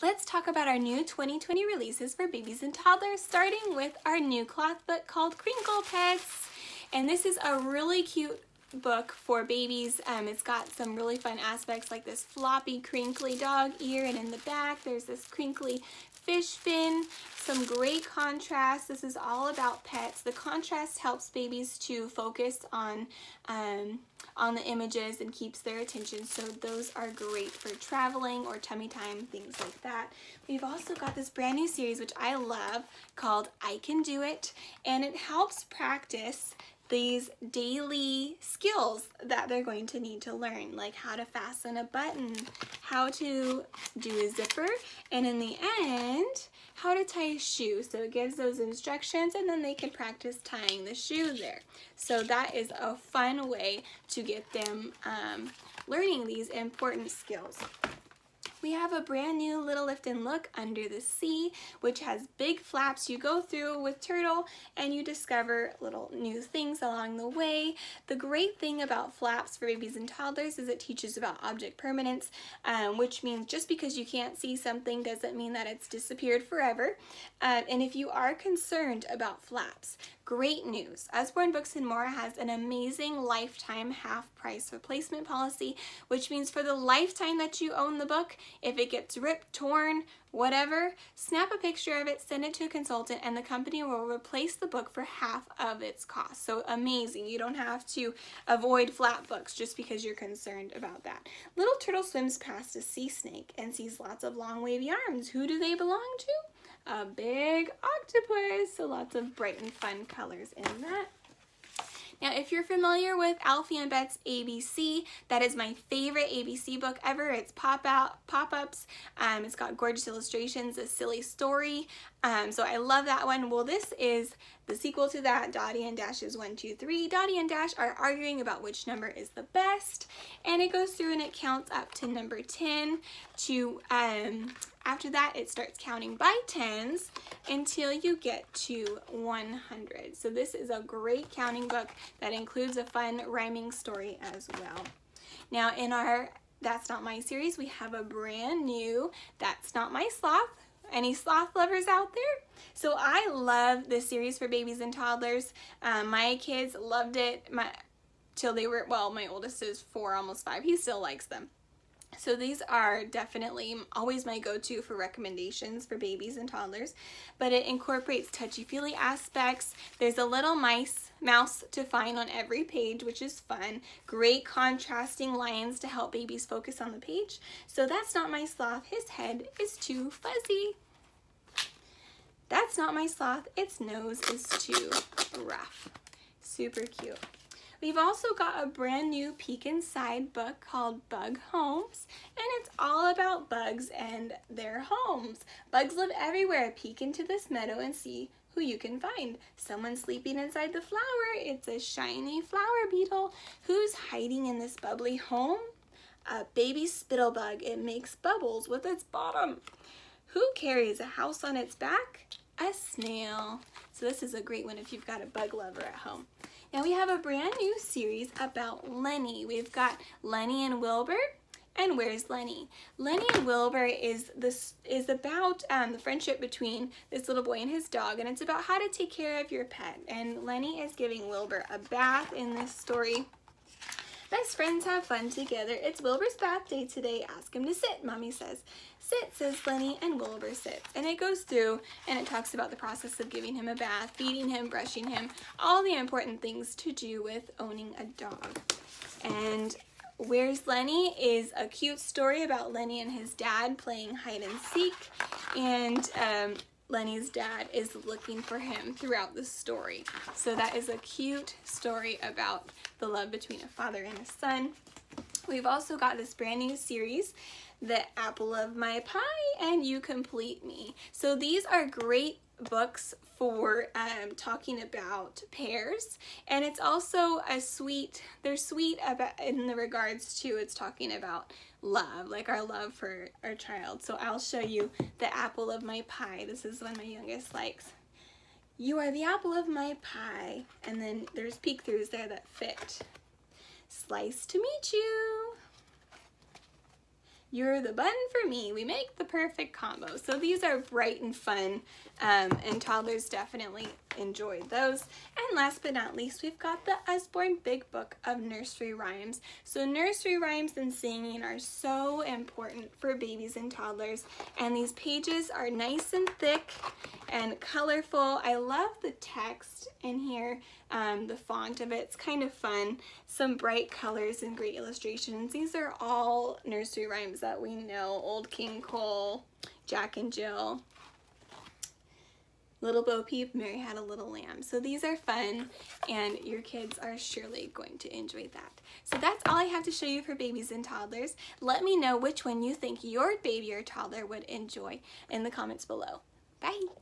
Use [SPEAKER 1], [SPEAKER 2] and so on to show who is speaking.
[SPEAKER 1] Let's talk about our new 2020 releases for babies and toddlers, starting with our new cloth book called Crinkle Pets. And this is a really cute book for babies. Um, it's got some really fun aspects like this floppy crinkly dog ear and in the back there's this crinkly fish fin, some great contrast. This is all about pets. The contrast helps babies to focus on, um, on the images and keeps their attention. So those are great for traveling or tummy time, things like that. We've also got this brand new series, which I love, called I Can Do It. And it helps practice these daily skills that they're going to need to learn, like how to fasten a button, how to do a zipper, and in the end, how to tie a shoe. So it gives those instructions and then they can practice tying the shoe there. So that is a fun way to get them um, learning these important skills. We have a brand new Little Lift and Look Under the Sea, which has big flaps you go through with Turtle and you discover little new things along the way. The great thing about flaps for babies and toddlers is it teaches about object permanence, um, which means just because you can't see something doesn't mean that it's disappeared forever. Uh, and if you are concerned about flaps, Great news! Usborne Books and More has an amazing lifetime half price replacement policy, which means for the lifetime that you own the book, if it gets ripped, torn, whatever, snap a picture of it, send it to a consultant, and the company will replace the book for half of its cost. So amazing. You don't have to avoid flat books just because you're concerned about that. Little turtle swims past a sea snake and sees lots of long wavy arms. Who do they belong to? a big octopus. So lots of bright and fun colors in that. Now, if you're familiar with Alfie and Bet's ABC, that is my favorite ABC book ever. It's pop-out, pop-ups. Um, it's got gorgeous illustrations, a silly story. Um, so I love that one. Well, this is the sequel to that. Dottie and Dash is one, two, three. Dottie and Dash are arguing about which number is the best. And it goes through and it counts up to number 10 to um, after that, it starts counting by tens until you get to 100. So this is a great counting book that includes a fun rhyming story as well. Now in our That's Not My series, we have a brand new That's Not My Sloth. Any sloth lovers out there? So I love this series for babies and toddlers. Um, my kids loved it my, till they were, well, my oldest is four, almost five. He still likes them. So these are definitely always my go-to for recommendations for babies and toddlers, but it incorporates touchy-feely aspects. There's a little mice mouse to find on every page, which is fun. Great contrasting lines to help babies focus on the page. So that's not my sloth. His head is too fuzzy. That's not my sloth. Its nose is too rough. Super cute. We've also got a brand new Peek Inside book called Bug Homes, and it's all about bugs and their homes. Bugs live everywhere. Peek into this meadow and see who you can find. Someone sleeping inside the flower. It's a shiny flower beetle. Who's hiding in this bubbly home? A baby spittlebug. It makes bubbles with its bottom. Who carries a house on its back? A snail. So this is a great one if you've got a bug lover at home. Now we have a brand new series about Lenny. We've got Lenny and Wilbur. And where's Lenny? Lenny and Wilbur is this is about um, the friendship between this little boy and his dog, and it's about how to take care of your pet. And Lenny is giving Wilbur a bath in this story. Best friends have fun together. It's Wilbur's bath day today. Ask him to sit, Mommy says. Sit, says Lenny, and Wilbur sits. And it goes through and it talks about the process of giving him a bath, feeding him, brushing him, all the important things to do with owning a dog. And Where's Lenny is a cute story about Lenny and his dad playing hide and seek. And um, Lenny's dad is looking for him throughout the story. So that is a cute story about the love between a father and a son. We've also got this brand new series the apple of my pie and you complete me. So these are great books for um, talking about pairs and it's also a sweet they're sweet about in the regards to it's talking about love like our love for our child. So I'll show you the apple of my pie. This is one my youngest likes. You are the apple of my pie. And then there's peek throughs there that fit slice to meet you you're the bun for me. We make the perfect combo. So these are bright and fun, um, and toddlers definitely enjoyed those. And last but not least, we've got the Usborne Big Book of Nursery Rhymes. So nursery rhymes and singing are so important for babies and toddlers. And these pages are nice and thick and colorful. I love the text in here, um, the font of it. It's kind of fun. Some bright colors and great illustrations. These are all nursery rhymes that we know. Old King Cole, Jack and Jill. Little Bo Peep, Mary Had a Little Lamb. So these are fun and your kids are surely going to enjoy that. So that's all I have to show you for babies and toddlers. Let me know which one you think your baby or toddler would enjoy in the comments below. Bye!